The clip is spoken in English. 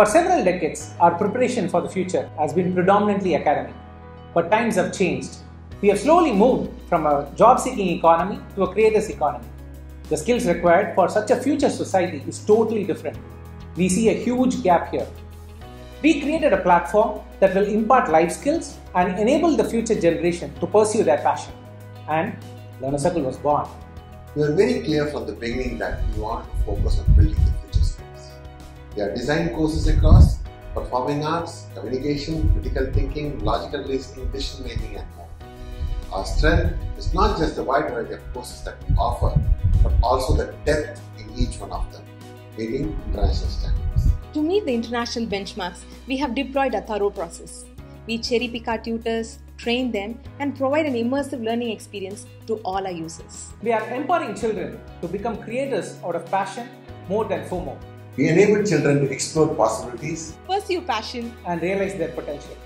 For several decades, our preparation for the future has been predominantly academic. But times have changed. We have slowly moved from a job seeking economy to a creators economy. The skills required for such a future society is totally different. We see a huge gap here. We created a platform that will impart life skills and enable the future generation to pursue their passion. And Learner Circle was born. We were very clear from the beginning that we want to focus on building the future. There are design courses across performing arts, communication, critical thinking, logical reasoning, decision making, and more. Our strength is not just the wide variety of courses that we offer, but also the depth in each one of them, meeting international standards. To meet the international benchmarks, we have deployed a thorough process. We cherry pick our tutors, train them, and provide an immersive learning experience to all our users. We are empowering children to become creators out of passion more than FOMO We enable children to explore possibilities Pursue passion and realize their potential.